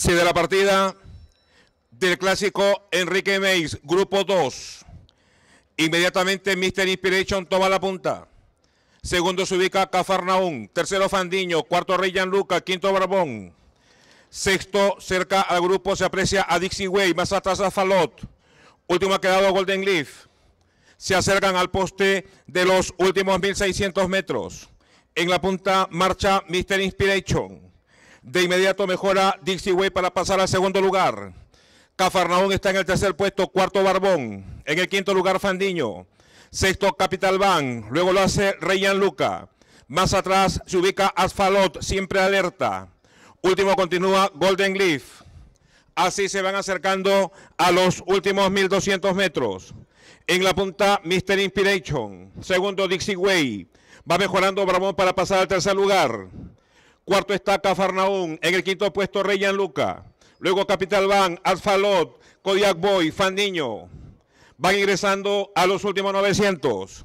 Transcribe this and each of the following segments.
Se da la partida del clásico Enrique Meis, grupo 2. Inmediatamente Mr. Inspiration toma la punta. Segundo se ubica Cafarnaún. Tercero Fandiño. Cuarto Rey Luca. Quinto Barbón. Sexto, cerca al grupo se aprecia a Dixie Way. Más atrás a Falot. Último ha quedado Golden Leaf. Se acercan al poste de los últimos 1600 metros. En la punta marcha Mr. Inspiration. De inmediato mejora Dixie Way para pasar al segundo lugar. Cafarnaún está en el tercer puesto, cuarto Barbón. En el quinto lugar Fandiño. Sexto Capital Bank. Luego lo hace Reyan Luca. Más atrás se ubica Asfalot, siempre alerta. Último continúa Golden Leaf. Así se van acercando a los últimos 1200 metros. En la punta, Mr. Inspiration. Segundo, Dixie Way. Va mejorando Barbón para pasar al tercer lugar. Cuarto está Cafarnaún. En el quinto puesto, Reyan Luca. Luego Capital Bank, Asfalot, Kodiak Boy, Fandiño. Van ingresando a los últimos 900.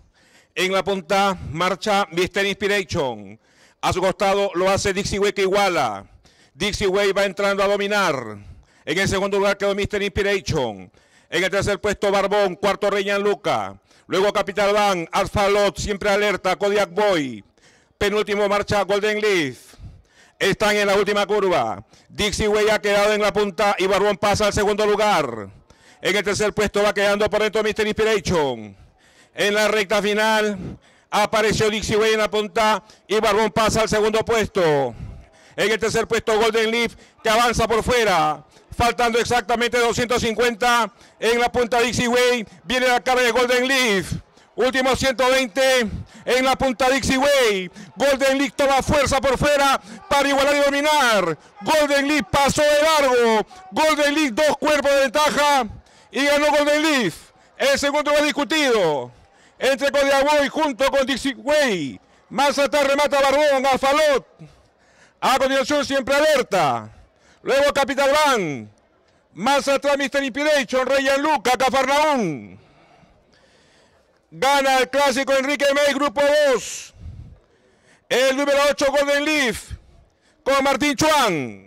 En la punta marcha Mr. Inspiration. A su costado lo hace Dixie Way que iguala. Dixie Way va entrando a dominar. En el segundo lugar quedó Mr. Inspiration. En el tercer puesto Barbón, cuarto Reyan Luca. Luego Capital Bank, Alphalot, siempre alerta, Kodiak Boy. Penúltimo marcha Golden Leaf. Están en la última curva. Dixie Way ha quedado en la punta y Barbón pasa al segundo lugar. En el tercer puesto va quedando por dentro Mr. Inspiration. En la recta final apareció Dixie Way en la punta y Barbón pasa al segundo puesto. En el tercer puesto Golden Leaf que avanza por fuera. Faltando exactamente 250 en la punta Dixie Way. Viene la cara de Golden Leaf. Último 120 en la punta Dixie Way. Golden Leaf toma fuerza por fuera para igualar y dominar. Golden Leaf pasó de largo. Golden Leaf dos cuerpos de ventaja y ganó Golden Leaf. El segundo va discutido entre Codiaboy junto con Dixie Way. Más atrás remata Barbón, Alfalot. A continuación siempre alerta. Luego Capital Bank. Más atrás Mr. Inspiration, Reyan Luca, Cafarnaún. Gana el clásico Enrique May, grupo 2. El número 8 Golden Leaf con Martín Chuan.